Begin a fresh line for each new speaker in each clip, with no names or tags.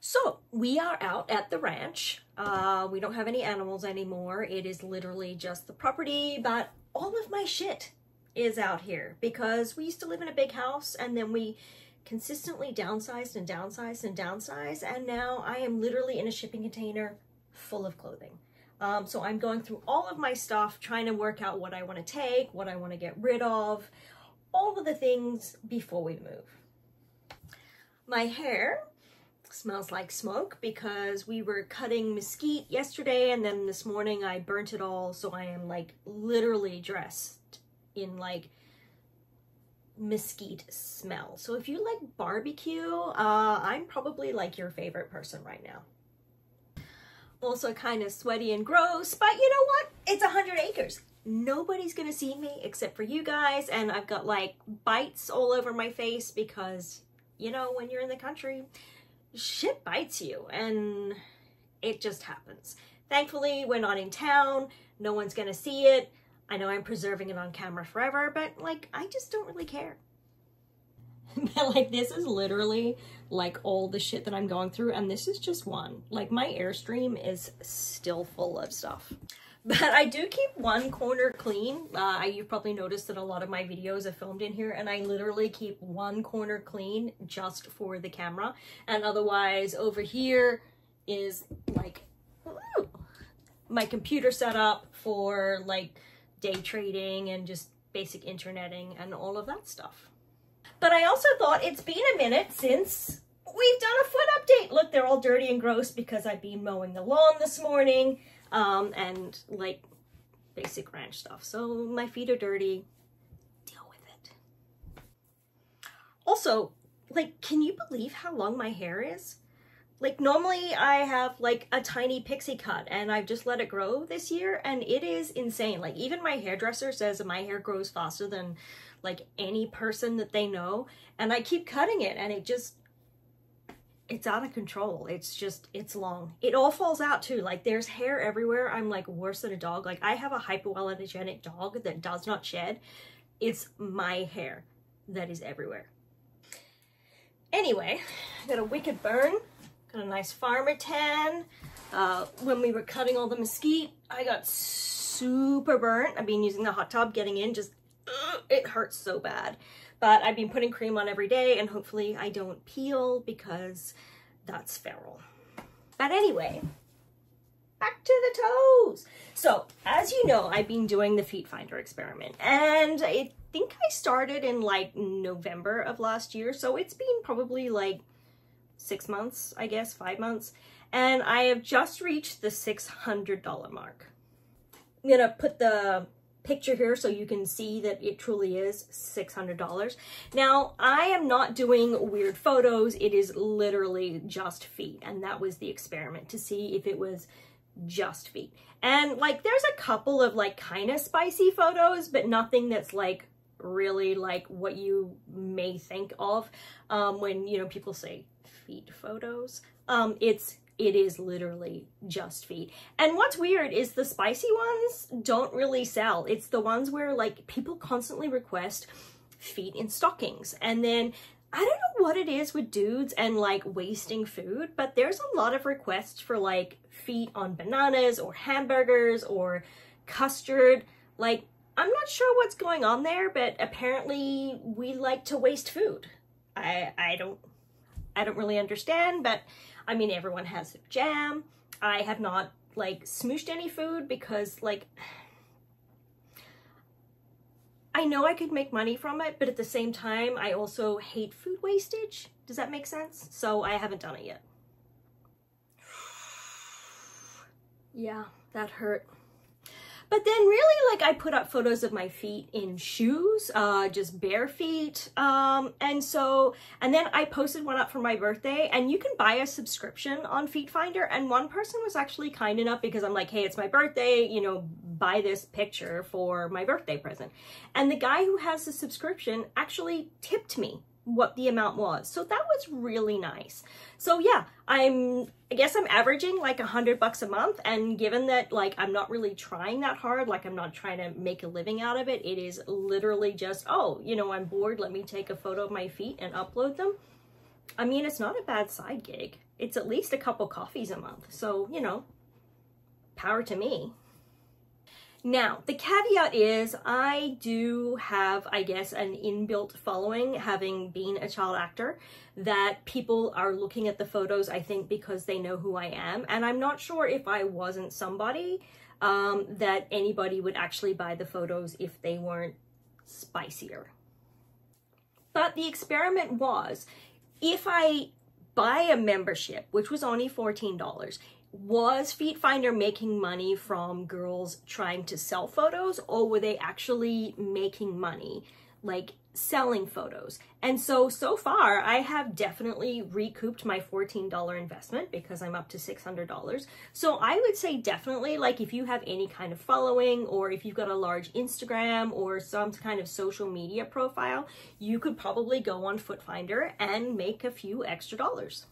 So we are out at the ranch. Uh, we don't have any animals anymore. It is literally just the property, but all of my shit is out here because we used to live in a big house and then we consistently downsized and downsized and downsized and now I am literally in a shipping container full of clothing. Um, so I'm going through all of my stuff, trying to work out what I want to take, what I want to get rid of, all of the things before we move. My hair smells like smoke because we were cutting mesquite yesterday and then this morning I burnt it all so I am like literally dressed in like mesquite smell. So if you like barbecue, uh, I'm probably like your favorite person right now. Also kind of sweaty and gross, but you know what? It's 100 acres. Nobody's gonna see me except for you guys and I've got like bites all over my face because you know, when you're in the country, shit bites you and it just happens. Thankfully, we're not in town. No one's going to see it. I know I'm preserving it on camera forever, but like, I just don't really care. but like, this is literally like all the shit that I'm going through. And this is just one. Like my Airstream is still full of stuff. But I do keep one corner clean. Uh, you've probably noticed that a lot of my videos are filmed in here and I literally keep one corner clean just for the camera. And otherwise over here is like my computer setup for like day trading and just basic interneting and all of that stuff. But I also thought it's been a minute since we've done a foot update. Look, they're all dirty and gross because I've been mowing the lawn this morning um, and like basic ranch stuff. So my feet are dirty. Deal with it. Also, like, can you believe how long my hair is? Like normally I have like a tiny pixie cut and I've just let it grow this year and it is insane. Like even my hairdresser says that my hair grows faster than like any person that they know and I keep cutting it and it just it's out of control. It's just, it's long. It all falls out too. Like there's hair everywhere. I'm like worse than a dog. Like I have a hypoallergenic dog that does not shed. It's my hair that is everywhere. Anyway, I got a wicked burn. Got a nice farmer tan. Uh, when we were cutting all the mesquite, I got super burnt. I've been using the hot tub getting in, just, uh, it hurts so bad. But I've been putting cream on every day and hopefully I don't peel because that's feral. But anyway, back to the toes. So as you know, I've been doing the feet finder experiment and I think I started in like November of last year. So it's been probably like six months, I guess, five months. And I have just reached the $600 mark. I'm gonna put the picture here so you can see that it truly is $600. Now, I am not doing weird photos. It is literally just feet. And that was the experiment to see if it was just feet. And like, there's a couple of like kind of spicy photos, but nothing that's like really like what you may think of um, when, you know, people say feet photos. Um, it's it is literally just feet. And what's weird is the spicy ones don't really sell. It's the ones where like people constantly request feet in stockings. And then I don't know what it is with dudes and like wasting food, but there's a lot of requests for like feet on bananas or hamburgers or custard. Like, I'm not sure what's going on there, but apparently we like to waste food. I, I don't, I don't really understand, but I mean, everyone has jam. I have not like smooshed any food because like, I know I could make money from it, but at the same time, I also hate food wastage. Does that make sense? So I haven't done it yet. yeah, that hurt. But then really like I put up photos of my feet in shoes, uh, just bare feet. Um, and so, and then I posted one up for my birthday and you can buy a subscription on Feet Finder. And one person was actually kind enough because I'm like, hey, it's my birthday, you know, buy this picture for my birthday present. And the guy who has the subscription actually tipped me what the amount was. So that was really nice. So yeah, I'm, I guess I'm averaging like a hundred bucks a month. And given that like, I'm not really trying that hard, like I'm not trying to make a living out of it. It is literally just, oh, you know, I'm bored. Let me take a photo of my feet and upload them. I mean, it's not a bad side gig. It's at least a couple coffees a month. So, you know, power to me. Now, the caveat is I do have, I guess, an inbuilt following, having been a child actor, that people are looking at the photos, I think, because they know who I am. And I'm not sure if I wasn't somebody um, that anybody would actually buy the photos if they weren't spicier. But the experiment was, if I buy a membership, which was only $14, was Feet Finder making money from girls trying to sell photos or were they actually making money like selling photos? And so, so far I have definitely recouped my $14 investment because I'm up to $600. So I would say definitely like if you have any kind of following or if you've got a large Instagram or some kind of social media profile, you could probably go on Foot Finder and make a few extra dollars.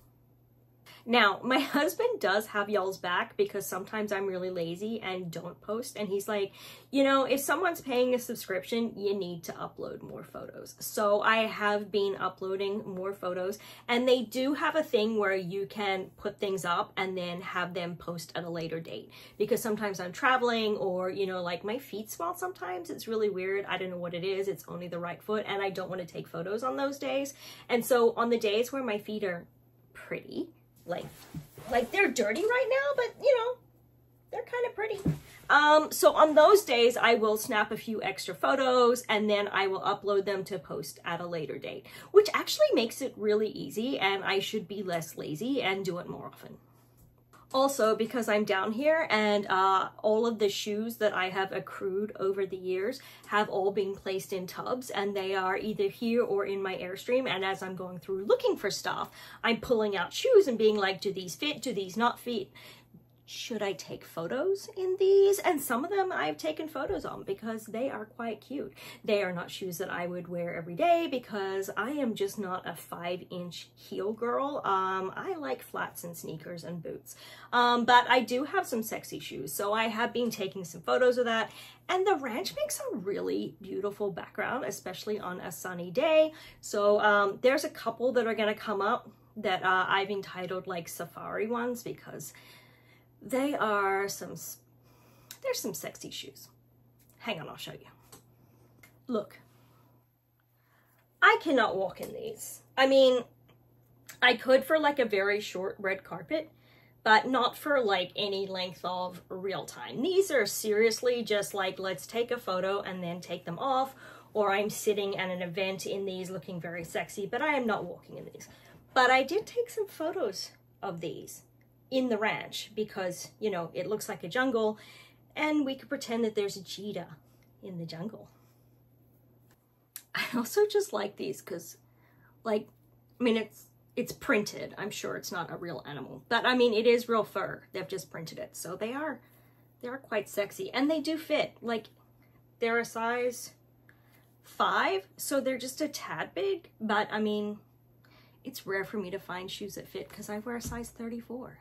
Now, my husband does have y'all's back because sometimes I'm really lazy and don't post. And he's like, you know, if someone's paying a subscription, you need to upload more photos. So I have been uploading more photos and they do have a thing where you can put things up and then have them post at a later date because sometimes I'm traveling or, you know, like my feet swell sometimes. It's really weird. I don't know what it is. It's only the right foot and I don't want to take photos on those days. And so on the days where my feet are pretty, like like they're dirty right now, but you know, they're kind of pretty. Um, so on those days, I will snap a few extra photos and then I will upload them to post at a later date, which actually makes it really easy and I should be less lazy and do it more often. Also, because I'm down here and uh, all of the shoes that I have accrued over the years have all been placed in tubs and they are either here or in my Airstream. And as I'm going through looking for stuff, I'm pulling out shoes and being like, do these fit? Do these not fit? Should I take photos in these? And some of them I've taken photos on because they are quite cute. They are not shoes that I would wear every day because I am just not a five inch heel girl. Um, I like flats and sneakers and boots. Um, but I do have some sexy shoes. So I have been taking some photos of that and the ranch makes a really beautiful background, especially on a sunny day. So um, there's a couple that are gonna come up that uh, I've entitled like safari ones because they are some, there's some sexy shoes. Hang on, I'll show you. Look, I cannot walk in these. I mean, I could for like a very short red carpet, but not for like any length of real time. These are seriously just like, let's take a photo and then take them off, or I'm sitting at an event in these looking very sexy, but I am not walking in these. But I did take some photos of these in the ranch because, you know, it looks like a jungle and we could pretend that there's a cheetah in the jungle. I also just like these because, like, I mean, it's it's printed. I'm sure it's not a real animal, but I mean, it is real fur. They've just printed it. So they are, they are quite sexy and they do fit. Like, they're a size five, so they're just a tad big, but I mean, it's rare for me to find shoes that fit because I wear a size 34.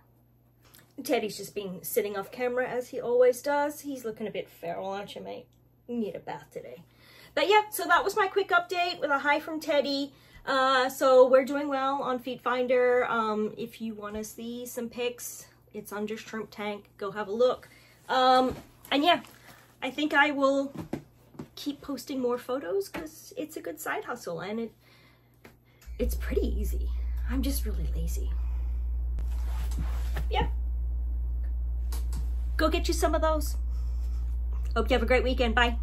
Teddy's just been sitting off camera as he always does. He's looking a bit feral, aren't you, mate? Need a bath today. But yeah, so that was my quick update with a hi from Teddy. Uh, so we're doing well on Feet Finder. Um, if you want to see some pics, it's under Shrimp Tank. Go have a look. Um, and yeah, I think I will keep posting more photos because it's a good side hustle and it it's pretty easy. I'm just really lazy. Go get you some of those. Hope you have a great weekend. Bye.